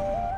you